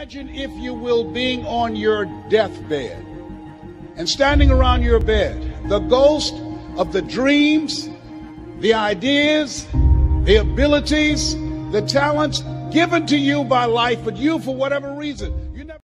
Imagine, if you will, being on your deathbed and standing around your bed, the ghost of the dreams, the ideas, the abilities, the talents given to you by life, but you, for whatever reason, you never.